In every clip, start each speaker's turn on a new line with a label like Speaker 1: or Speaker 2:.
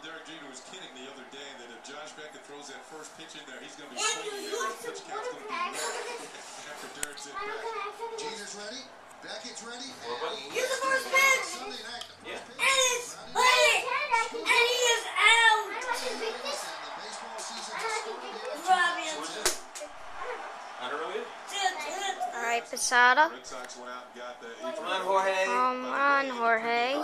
Speaker 1: know Derek Jeter was kidding the other day that if Josh Beckett throws that first pitch in there, he's going to be swinging it. and pitch count's going to be red after Derek's at bat.
Speaker 2: Jeter's ready. Beckett's ready.
Speaker 3: Here's the first pitch.
Speaker 2: Sunday night. The first pitch.
Speaker 3: And it's hit. And he is out.
Speaker 2: And the baseball season has started here.
Speaker 3: Robbins.
Speaker 4: Not earlier?
Speaker 5: All right, Posada.
Speaker 1: Red Sox went out and got the eighth
Speaker 4: Come on, Jorge.
Speaker 5: Home run, Jorge.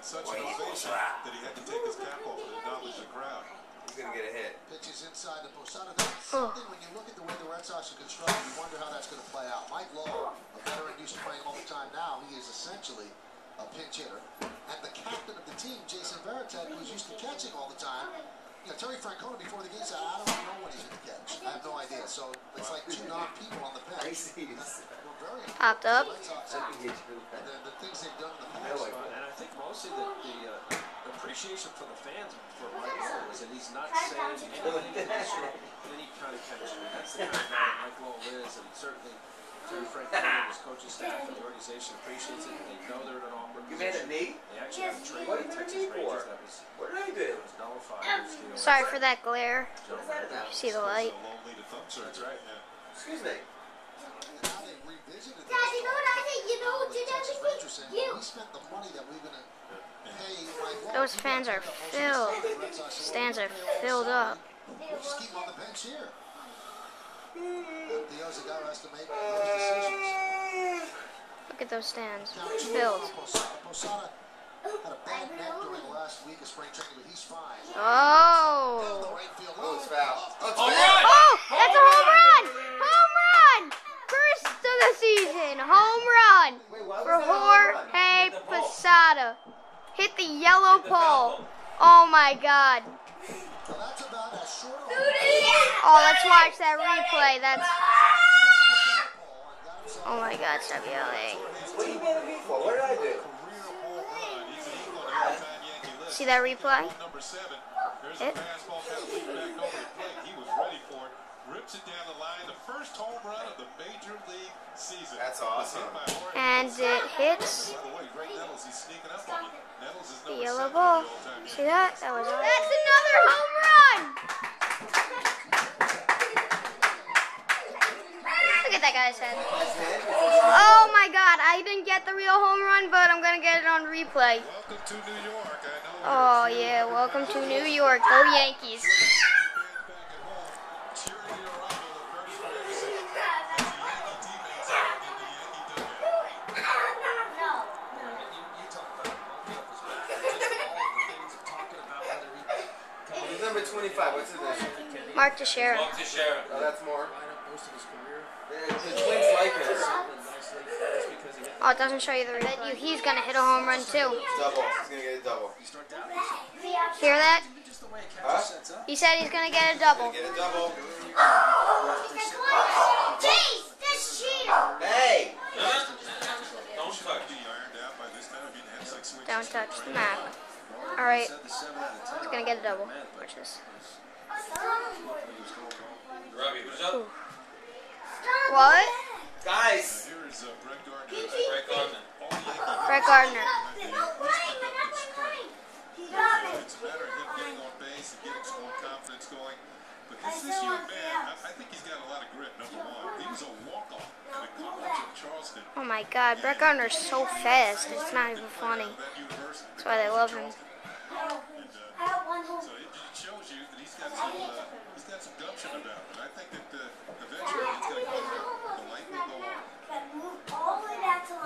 Speaker 1: Productions, got such an ovation that he had to take his cap off and acknowledge the crowd.
Speaker 4: He's gonna get a hit.
Speaker 2: Pitches inside the Posada. That's something when you look at the way the Red Sox are constructed, you wonder how that's going to play out. Mike Lowell, a veteran used to playing all the time now, he is essentially a pinch hitter. And the captain of the team, Jason Varitek, who's used to catching all the time, you know, Terry Francona before the game said, I don't know what he's going to catch. I have no idea. So it's like two non-people on the
Speaker 4: I
Speaker 2: bench.
Speaker 4: see.
Speaker 5: Popped up.
Speaker 2: Red Sox
Speaker 4: Let
Speaker 2: and
Speaker 4: me get you.
Speaker 2: the, the things they've done in the past.
Speaker 4: Like
Speaker 6: And I think mostly the, the uh, appreciation from the fans for Mike Lowell is that he's not saying anything to disrupt any kind of chemistry. That's the kind of guy Mike Lowell is, and certainly Terry Francona and his coaching staff and the organization appreciates it. They know they're in an awkward
Speaker 4: You made a
Speaker 6: position.
Speaker 4: knee?
Speaker 6: They actually have a trade
Speaker 4: What
Speaker 6: with
Speaker 4: did
Speaker 6: Texas
Speaker 4: need for?
Speaker 6: Rangers that was,
Speaker 4: What did I do?
Speaker 6: that was nullified. There's the, uh,
Speaker 5: Sorry for that glare.
Speaker 4: What is that about?
Speaker 5: You see the light?
Speaker 1: So lonely to thumb
Speaker 6: That's right.
Speaker 1: Yeah.
Speaker 4: Excuse me.
Speaker 2: And now they revisited
Speaker 3: Dad, you know what I think? You know what you
Speaker 2: Texas
Speaker 3: did You.
Speaker 2: well, we spent the money that we're going to pay Mike Lowell.
Speaker 5: Those fans are filled. Stands are filled up. Look at those stands. Filled.
Speaker 2: of Posada, Posada had a bad neck during the last week of spring training, but he's fine. Down
Speaker 5: Oh.
Speaker 2: the right field
Speaker 4: Oh, it's
Speaker 2: line.
Speaker 4: foul. Oh, it's
Speaker 6: Home
Speaker 4: foul.
Speaker 6: run!
Speaker 5: Oh, that's a home run! Home run! First of the season, home run
Speaker 4: Wait, why was
Speaker 5: for
Speaker 4: that a home run?
Speaker 5: Jorge Posada. Hit the yellow pole. Oh my God.
Speaker 2: Well, that's about as short of a
Speaker 5: Oh, let's watch that replay. That's. Oh my God, stop yelling.
Speaker 4: What are you mad me for? What did I do?
Speaker 1: Career home run. He's an Eagle on the all-time Yankee list.
Speaker 5: See that replay?
Speaker 1: Number it. It down the line. The first home run of the major league season.
Speaker 4: That's awesome.
Speaker 1: hit by Jorge
Speaker 5: And it hits
Speaker 1: the way, Graig Nettles, he's sneaking up on you. Nettles is
Speaker 5: the
Speaker 1: number
Speaker 5: yellow ball.
Speaker 1: on the all-time
Speaker 5: See that? That was. awesome. That's another home run! Look at that guy's head. Oh my God! I didn't get the real home run, but I'm gonna get it on replay.
Speaker 1: Welcome to New York. I know
Speaker 5: Oh yeah, welcome to New York. Go Yankees.
Speaker 1: Fans back at home cheering the arrival of Curtis Granderson as the Yankee teammates out in the Yankee dugout.
Speaker 6: You, you talk about bumping up his back, just all of the things of talking about whether he coming
Speaker 4: He's number 25. What's his name?
Speaker 5: Mark Teixeira.
Speaker 4: Oh, that's more.
Speaker 6: lineup most of his career.
Speaker 4: The, the twins like him.
Speaker 6: Something nicely just because he hit
Speaker 5: Oh, it doesn't show you the replay. He's gonna hit a home run too.
Speaker 4: Double. He's gonna get a double.
Speaker 6: you start down.
Speaker 5: Hear that?
Speaker 6: Even just the way a catcher
Speaker 4: Huh?
Speaker 5: He said he's gonna get a double.
Speaker 4: Get a double.
Speaker 3: Jeez, that's cheater.
Speaker 4: Hey!
Speaker 1: Don't touch. Be ironed out by this time. I mean, that's like switching
Speaker 5: Don't touch the map. All right,
Speaker 6: Said the seven out of ten.
Speaker 5: he's gonna get a double. Watch this.
Speaker 4: Robbie.
Speaker 5: What?
Speaker 4: Guys!
Speaker 1: Here is uh, Brett Gardner.
Speaker 4: Brett Gardner.
Speaker 1: All Yankee
Speaker 5: Brett Gardner.
Speaker 1: It's a matter of him getting on base and getting some more confidence going. But this, this young man, I, I think he's got a lot of grit, number one. He was a walk-on at college in Charleston.
Speaker 5: Oh my God, Brett Gardner's so fast. It's not even funny.
Speaker 1: Out of that university.
Speaker 5: That's why they love him.
Speaker 1: And, uh, so it, it shows you that he's got some, uh, he's got some gumption about him. And I think that uh, eventually he's going to come around. The light will go on.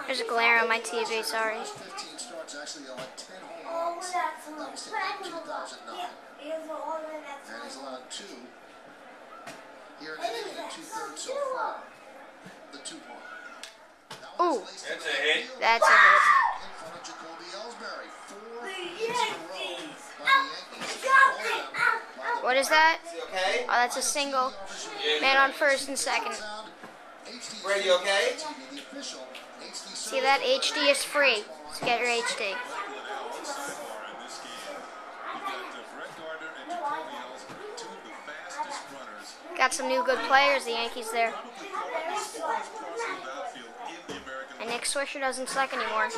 Speaker 5: There's a glare on my TV. Sorry.
Speaker 2: Last 15 starts actually are like 10 home runs. That was in 2009. And he's allowed two here in the inning two-thirds so far. The two-point.
Speaker 5: Ooh.
Speaker 4: That's a hit.
Speaker 5: That's a hit.
Speaker 2: In front of Jacoby Ellsbury. Four hits in a row by the Yankees. All of them by the
Speaker 5: What is that?
Speaker 4: Is he okay?
Speaker 5: Oh, that's a single. Man on first and second.
Speaker 4: Brady, okay?
Speaker 5: See that? HD is free. So get your HD.
Speaker 1: Michael and Al, one sidebar in this game. You've got Brett Gardner and Jacoby Ellsbury, two of the fastest runners.
Speaker 5: Got some new good players, the Yankees there.
Speaker 1: Probably caught up as far as crossing the outfield in the American
Speaker 5: And Nick Swisher doesn't suck anymore.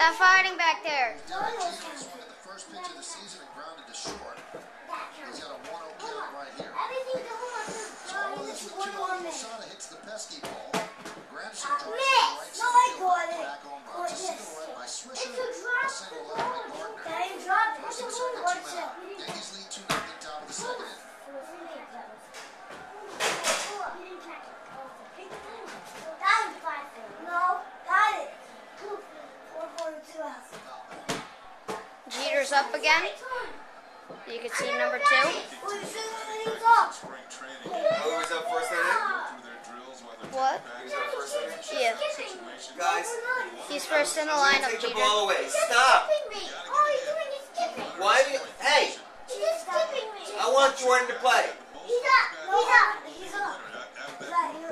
Speaker 3: Stop fighting back there. up again. You can see number two. What? Yeah.
Speaker 1: Guys,
Speaker 3: he's first in the lineup.
Speaker 1: Take the ball away. Stop. Why? You, hey. I want Jordan to play.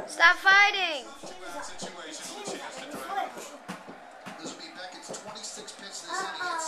Speaker 3: Stop fighting.
Speaker 6: This will be Beckett's 26th pitch this.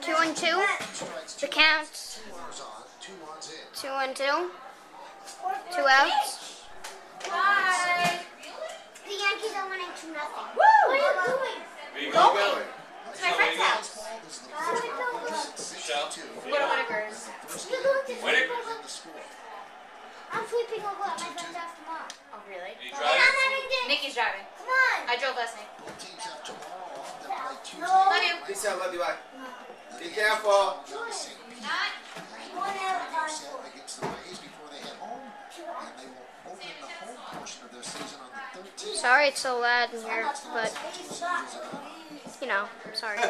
Speaker 6: Two
Speaker 3: and two. The count.
Speaker 6: Two
Speaker 3: and two. Two outs.
Speaker 2: Bye. The Yankees are winning two nothing. Woo! What are you doing?
Speaker 1: Go going.
Speaker 2: It's my friend's house. Go to Whitaker's. I'm sweeping over at my friend's house tomorrow.
Speaker 7: Oh, really?
Speaker 2: And I'm having.
Speaker 7: Nikki's driving.
Speaker 2: Come on.
Speaker 7: I drove last night. Love you.
Speaker 1: Peace out. Love you. Bye. Be careful.
Speaker 3: Sorry it's so loud in here, but, you know, sorry.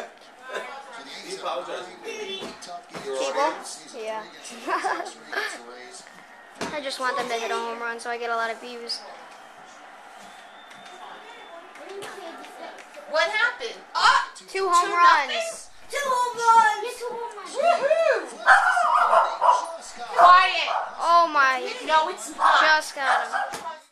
Speaker 3: People? Yeah. I just want them to hit a home run so I get a lot of views.
Speaker 7: What happened? Oh,
Speaker 3: two home
Speaker 2: two runs. Nothing? Two home
Speaker 3: Just got him.